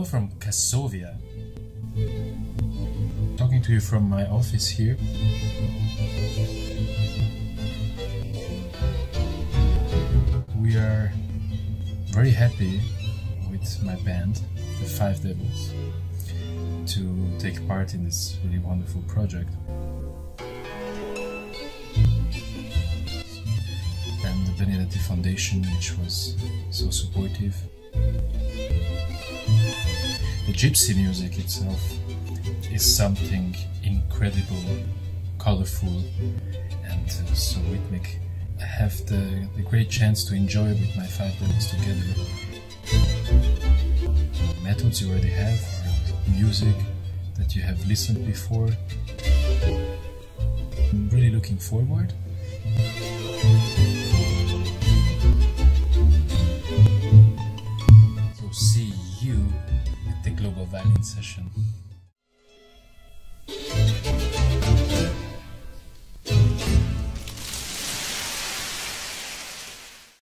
Hello from Kasovia. Talking to you from my office here. We are very happy with my band, the Five Devils, to take part in this really wonderful project. And the Benedetti Foundation, which was so supportive. The gypsy music itself is something incredible, colorful, and uh, so rhythmic. I have the, the great chance to enjoy it with my five brothers together. Methods you already have music that you have listened before. I'm really looking forward. So see you the Global Violin session.